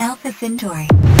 Alpha Centauri.